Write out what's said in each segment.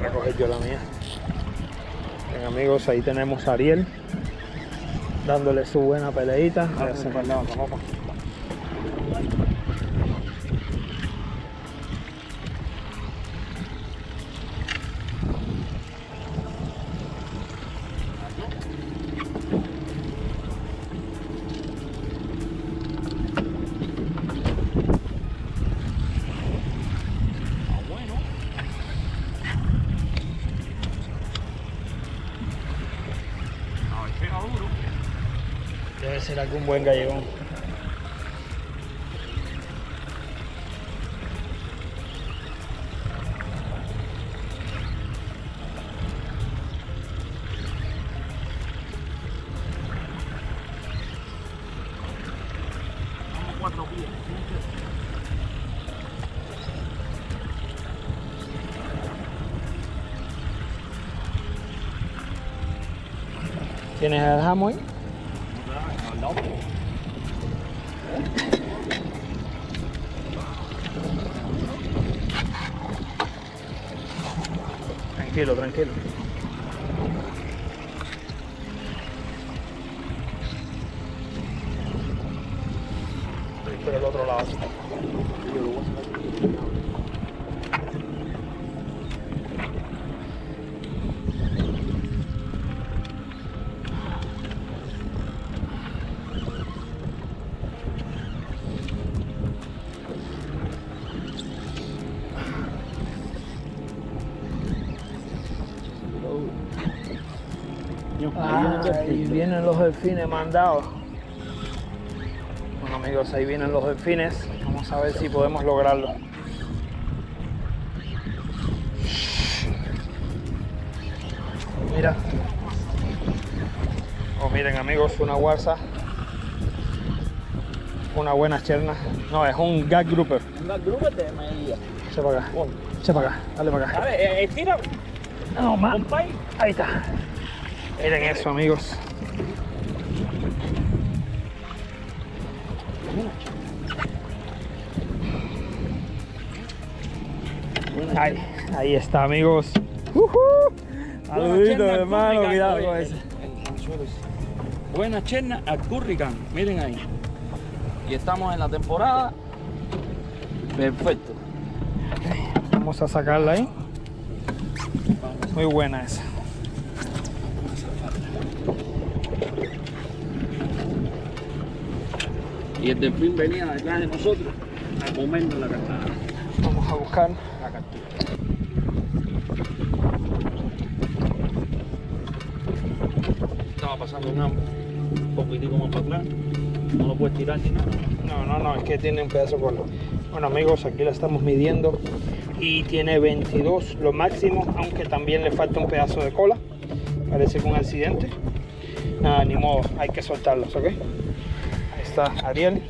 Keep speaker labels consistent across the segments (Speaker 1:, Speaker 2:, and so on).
Speaker 1: recoger yo la mía. Bien amigos, ahí tenemos a Ariel dándole su buena peleita. Ya ser algún buen gallegón. ¿Tienes el jamón? Tranquilo, tranquilo. Por el otro lado. Ahí vienen los delfines mandados. Bueno amigos, ahí vienen los delfines. Vamos a ver si podemos lograrlo. Mira. Oh, miren amigos, una guarza. Una buena cherna. No, es un gag grouper.
Speaker 2: Una grúa de maíz.
Speaker 1: Echa para acá. Echa para acá. Dale para acá.
Speaker 2: A ver, eh, estira.
Speaker 1: No, más. Ahí está. Miren eso, amigos. Ahí, ahí está, amigos. Ujú. Saluditos, hermano. Cuidado con eso.
Speaker 2: Buena cherna al curricán. Miren ahí. Y estamos en la temporada. Perfecto.
Speaker 1: Vamos a sacarla ahí. Muy buena esa.
Speaker 2: Y el delfín venía detrás de nosotros a comernos la cascada.
Speaker 1: Vamos a buscar.
Speaker 2: La captura. Estaba pasando un hambre. Un poquitico más para atrás. No lo puedes tirar ni nada.
Speaker 1: No, no, no, es que tiene un pedazo de cola. Bueno amigos, aquí la estamos midiendo y tiene 22 lo máximo, aunque también le falta un pedazo de cola. Parece que un accidente. Nada, ni modo, hay que soltarlos, ¿ok? Ahí está Ariel.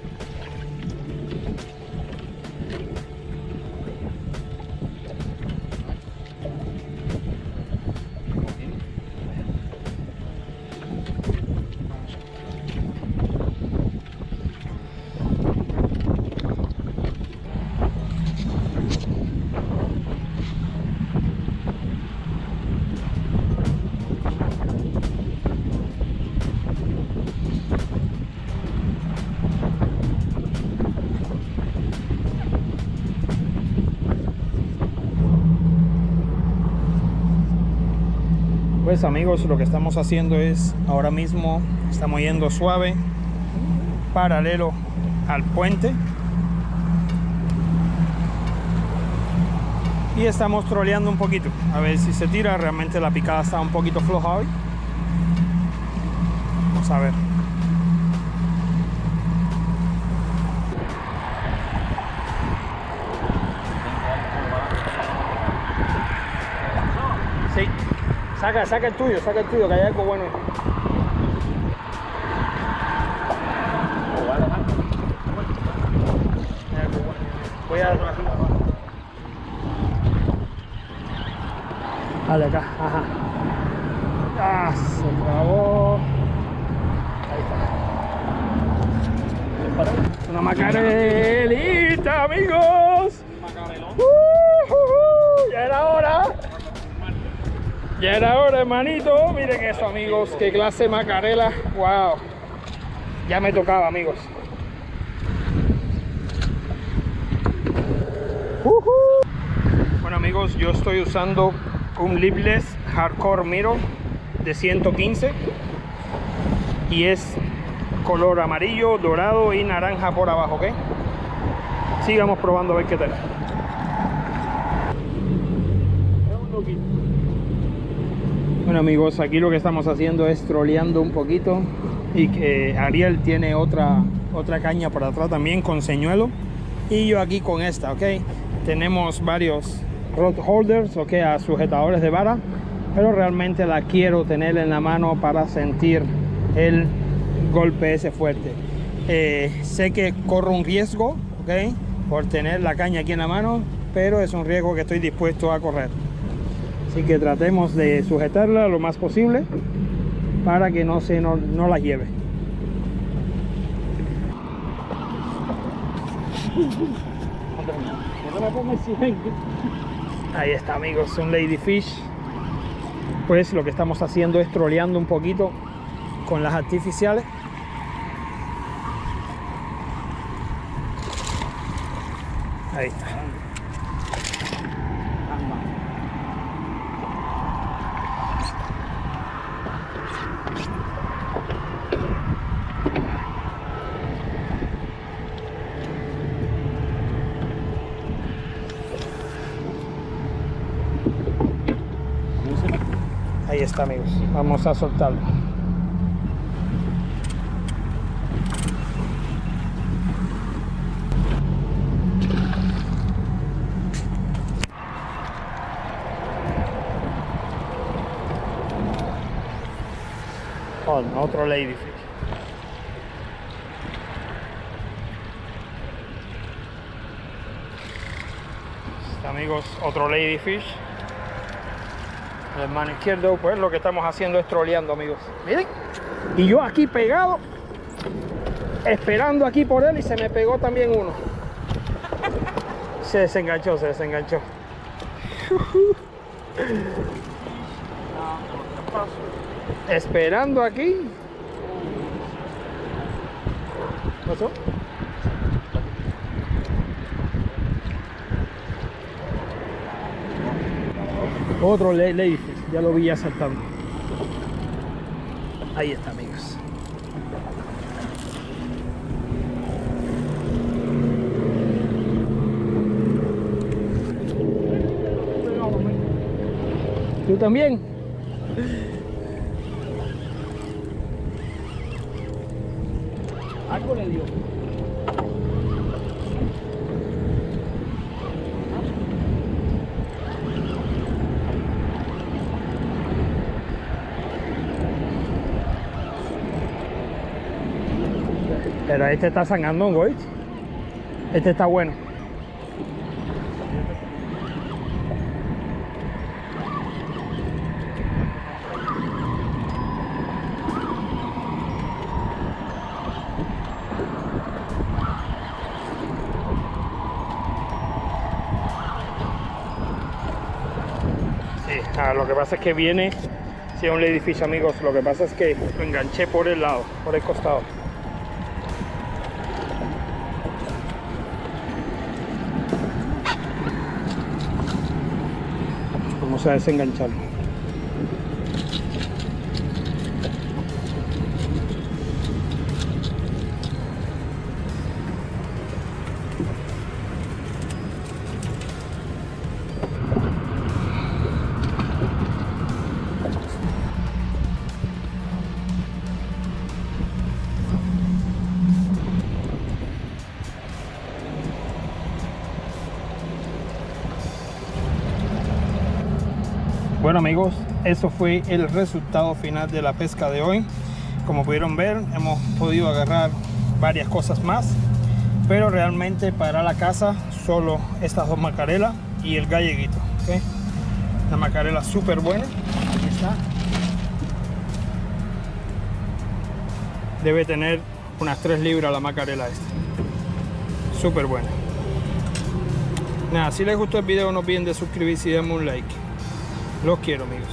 Speaker 1: Amigos, lo que estamos haciendo es ahora mismo estamos yendo suave, paralelo al puente. Y estamos troleando un poquito, a ver si se tira. Realmente la picada está un poquito floja hoy. Vamos a ver. Sí. Saca, saca el tuyo, saca el tuyo, que hay algo bueno. Voy a... Dale acá, ajá. Ah, se acabó. Ahí está. Una macarelita, amigos.
Speaker 2: Macarelón.
Speaker 1: Uh, uh, uh, ya era hora. Ya era hora, hermanito. Miren eso, amigos. Qué clase macarela. Wow. Ya me tocaba, amigos. Ujú. Bueno, amigos, yo estoy usando un lipless hardcore mirror de 115 y es color amarillo, dorado y naranja por abajo, ¿ok? Sigamos probando a ver qué tal. Bueno amigos, aquí lo que estamos haciendo es troleando un poquito y que Ariel tiene otra, otra caña por atrás también con señuelo y yo aquí con esta, ok. Tenemos varios rod holders, ok, a sujetadores de vara, pero realmente la quiero tener en la mano para sentir el golpe ese fuerte. Eh, sé que corro un riesgo, ok, por tener la caña aquí en la mano, pero es un riesgo que estoy dispuesto a correr. Así que tratemos de sujetarla lo más posible para que no se no, no la lleve. Ahí está amigos, un ladyfish. Pues lo que estamos haciendo es troleando un poquito con las artificiales. Ahí está. Ahí está amigos, vamos a soltarlo. Oh, no, otro ladyfish. Amigos, otro ladyfish. El mano izquierdo, pues lo que estamos haciendo es troleando, amigos. Miren. Y yo aquí pegado, esperando aquí por él y se me pegó también uno. Se desenganchó, se desenganchó. Esperando aquí. ¿Qué pasó? Otro le ladyfish, ya lo vi ya saltando. Ahí está, amigos. ¿Tú también? Algo le dio. Pero este está sangando un goit. Este está bueno. Sí, ah, lo que pasa es que viene, si es un edificio amigos, lo que pasa es que lo enganché por el lado, por el costado. Vamos a Bueno amigos, eso fue el resultado final de la pesca de hoy. Como pudieron ver, hemos podido agarrar varias cosas más, pero realmente para la casa solo estas dos macarelas y el galleguito. La macarela súper buena. Aquí está. Debe tener unas 3 libras la macarela esta. Súper buena. Nada, si les gustó el video no olviden de suscribirse y darme un like. Los quiero amigos.